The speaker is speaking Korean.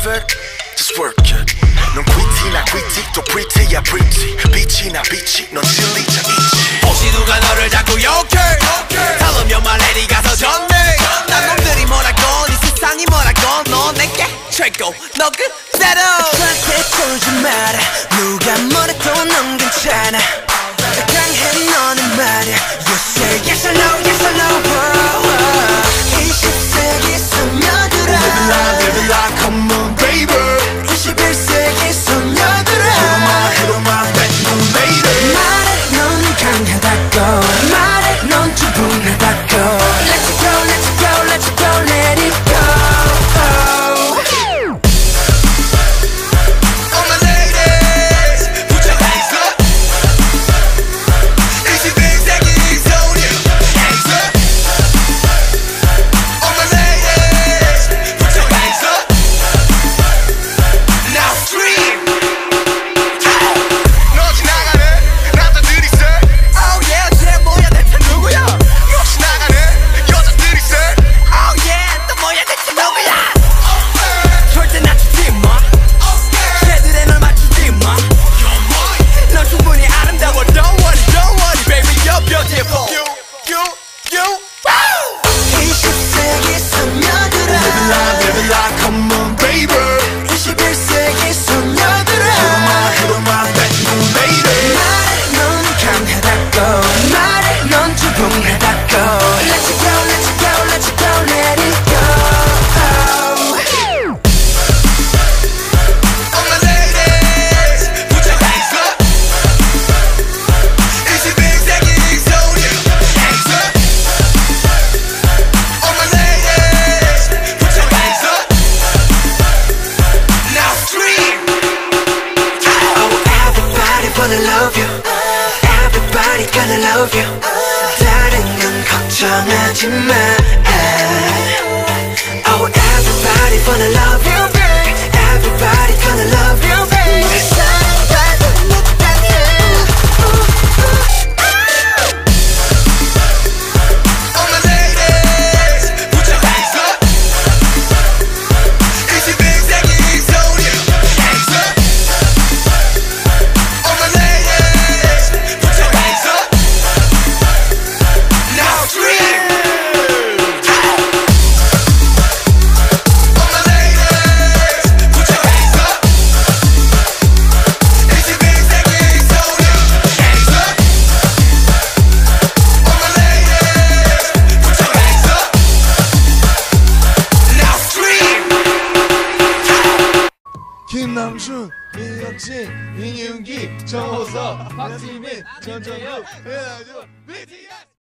perfect? Just work it 넌 quity나 quity 또 pretty야 pretty. 빛이나 빛이 넌 진리자 있지 혹시 누가 너를 자꾸 욕해. 다음면 말레리 가서 전해. 난 놈들이 뭐라건 이 세상이 뭐라건 너 내게 최고. 너 그대로. 그렇게 굴지 마라 누가 뭐래도 넌 괜찮아 I love you. 다른 건 걱정하지 마. 장준, 이혁진, 이윤기, 정호석, 박지민, 전정국, 그래가지고 BTS!